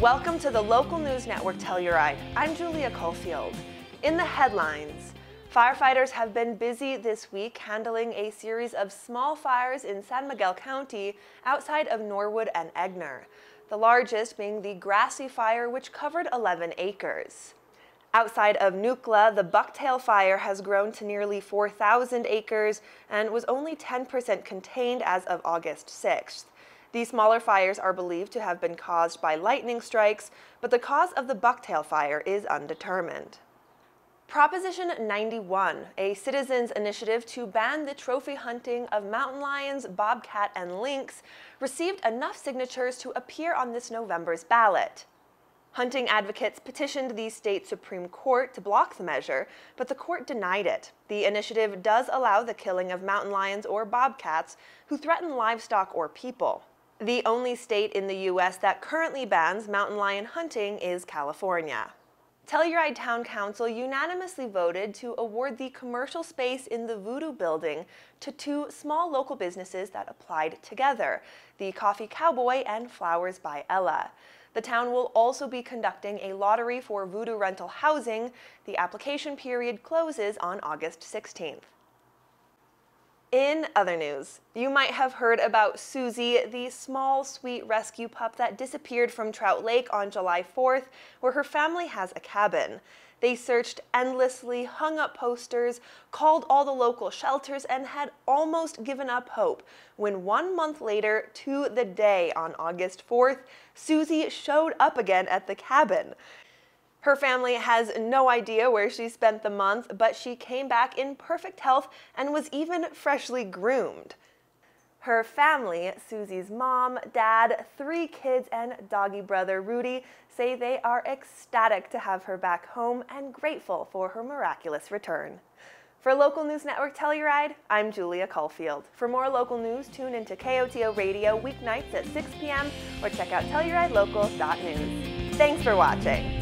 Welcome to the local news network Telluride. I'm Julia Caulfield. In the headlines, firefighters have been busy this week handling a series of small fires in San Miguel County outside of Norwood and Egnar. The largest being the Grassy Fire, which covered 11 acres. Outside of Nucla, the bucktail fire has grown to nearly 4,000 acres and was only 10% contained as of August 6th. These smaller fires are believed to have been caused by lightning strikes, but the cause of the bucktail fire is undetermined. Proposition 91, a citizens' initiative to ban the trophy hunting of mountain lions, bobcat, and lynx, received enough signatures to appear on this November's ballot. Hunting advocates petitioned the state Supreme Court to block the measure, but the court denied it. The initiative does allow the killing of mountain lions or bobcats who threaten livestock or people. The only state in the U.S. that currently bans mountain lion hunting is California. Telluride Town Council unanimously voted to award the commercial space in the Voodoo Building to two small local businesses that applied together, the Coffee Cowboy and Flowers by Ella. The town will also be conducting a lottery for Voodoo rental housing. The application period closes on August 16th. In other news, you might have heard about Suzy, the small, sweet rescue pup that disappeared from Trout Lake on July 4th, where her family has a cabin. They searched endlessly, hung up posters, called all the local shelters, and had almost given up hope when one month later, to the day on August 4th, Suzy showed up again at the cabin. Her family has no idea where she spent the month, but she came back in perfect health and was even freshly groomed. Her family, Suzy's mom, dad, three kids, and doggy brother Rudy, say they are ecstatic to have her back home and grateful for her miraculous return. For Local News Network Telluride, I'm Julia Caulfield. For more local news, tune into KOTO Radio weeknights at 6 p.m. or check out TellurideLocal.news. Thanks for watching.